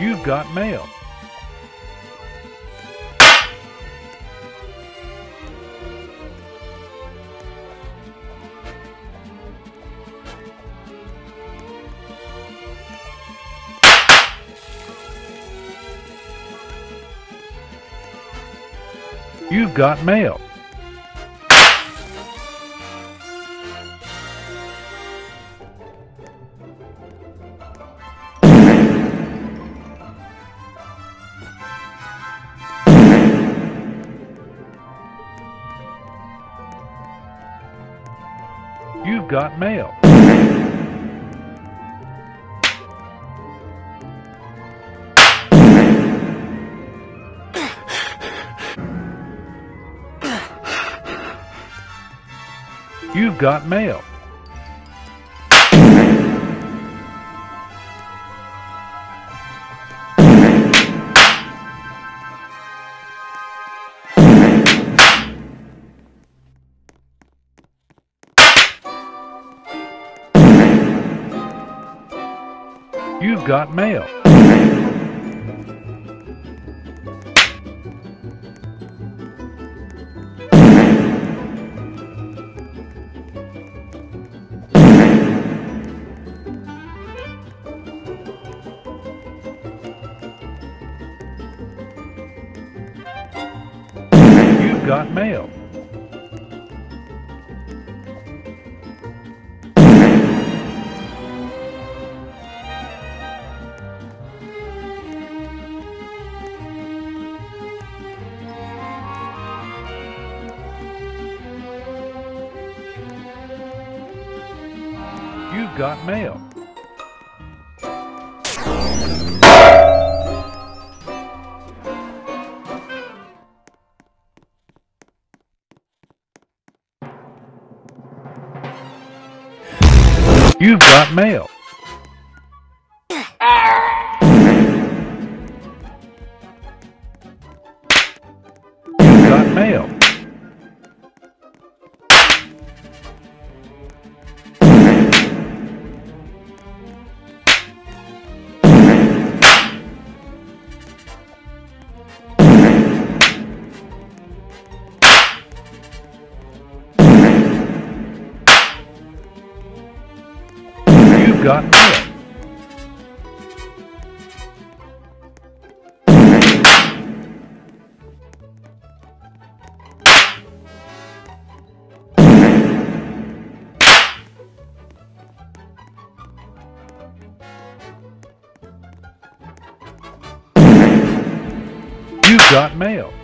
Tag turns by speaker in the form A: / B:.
A: You've got mail. You've got mail. You've got mail. You've got mail. You've got mail. You've got mail. You've got mail. You've got mail. Got mail. You've got mail.